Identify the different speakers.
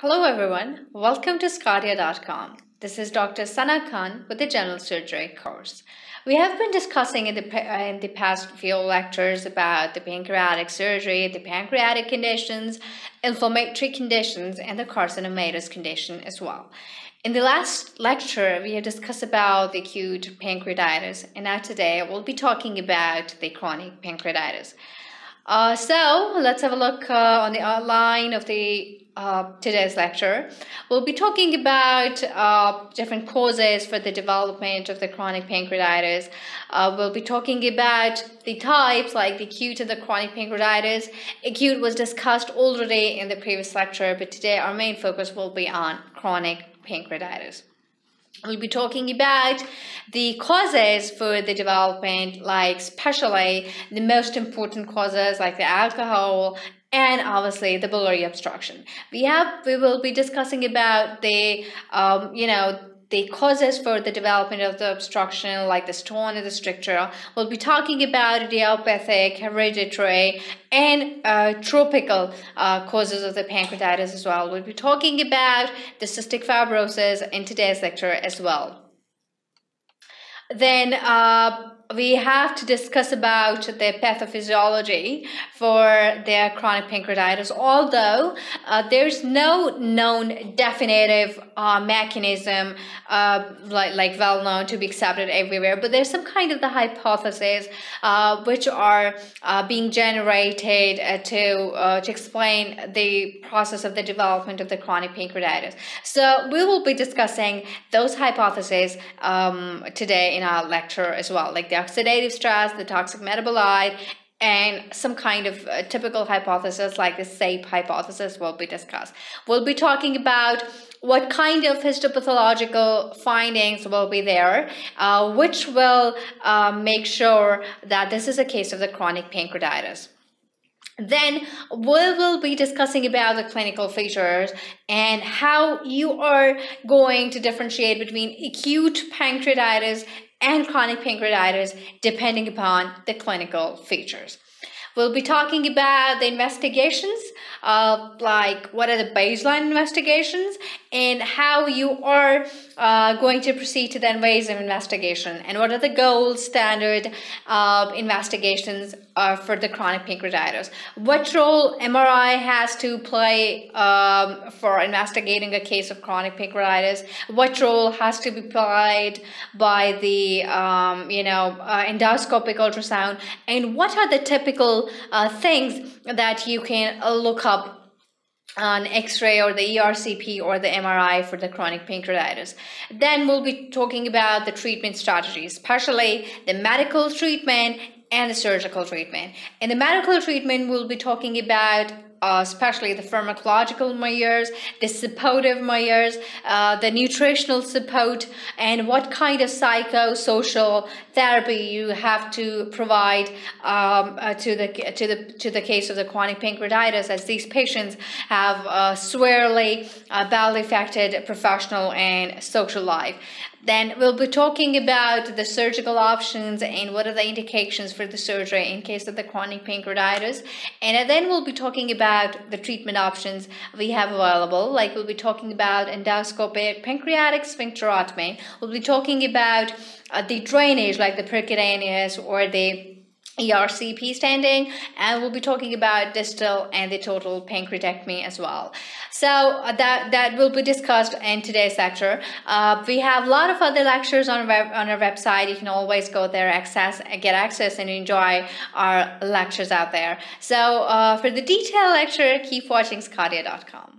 Speaker 1: Hello everyone, welcome to sqadia.com. This is Dr. Sana Khan with the General Surgery course. We have been discussing in the, in the past few lectures about the pancreatic surgery, the pancreatic conditions, inflammatory conditions, and the carcinomatous condition as well. In the last lecture, we have discussed about the acute pancreatitis, and now today we'll be talking about the chronic pancreatitis. Uh, so let's have a look uh, on the outline of the uh, today's lecture. We'll be talking about uh, different causes for the development of the chronic pancreatitis. Uh, we'll be talking about the types like the acute and the chronic pancreatitis. Acute was discussed already in the previous lecture, but today our main focus will be on chronic pancreatitis. We'll be talking about the causes for the development, like especially the most important causes like the alcohol and obviously the biliary obstruction. We have we will be discussing about the um, you know the causes for the development of the obstruction, like the stone and the stricture. We'll be talking about idiopathic, hereditary, and uh, tropical uh, causes of the pancreatitis as well. We'll be talking about the cystic fibrosis in today's lecture as well. Then uh, we have to discuss about the pathophysiology for their chronic pancreatitis although uh, there's no known definitive uh, mechanism uh, like, like well known to be accepted everywhere but there's some kind of the hypotheses uh, which are uh, being generated to to explain the process of the development of the chronic pancreatitis. So we will be discussing those hypotheses um, today in our lecture as well like the oxidative stress, the toxic metabolite, and some kind of uh, typical hypothesis like the SAPE hypothesis will be discussed. We'll be talking about what kind of histopathological findings will be there, uh, which will uh, make sure that this is a case of the chronic pancreatitis. Then we will be discussing about the clinical features and how you are going to differentiate between acute pancreatitis and chronic pancreatitis depending upon the clinical features. We'll be talking about the investigations, uh, like what are the baseline investigations and how you are uh, going to proceed to the invasive investigation and what are the gold standard uh, investigations uh, for the chronic pancreatitis. What role MRI has to play um, for investigating a case of chronic pancreatitis? What role has to be played by the um, you know uh, endoscopic ultrasound? And what are the typical uh, things that you can look up on x-ray or the ERCP or the MRI for the chronic pancreatitis. Then we'll be talking about the treatment strategies, especially the medical treatment and the surgical treatment. In the medical treatment, we'll be talking about uh, especially the pharmacological measures, the supportive measures, uh, the nutritional support, and what kind of psychosocial therapy you have to provide um, uh, to the to the to the case of the chronic pancreatitis, as these patients have uh, severely uh, badly affected professional and social life. Then we'll be talking about the surgical options and what are the indications for the surgery in case of the chronic pancreatitis. And then we'll be talking about the treatment options we have available. Like we'll be talking about endoscopic pancreatic sphincterotomy. We'll be talking about uh, the drainage like the percutaneous or the ERCP stenting, and we'll be talking about distal and the total pancreatectomy as well. So uh, that that will be discussed in today's lecture. Uh, we have a lot of other lectures on web, on our website. You can always go there, access, get access, and enjoy our lectures out there. So uh, for the detailed lecture, keep watching sqadia.com.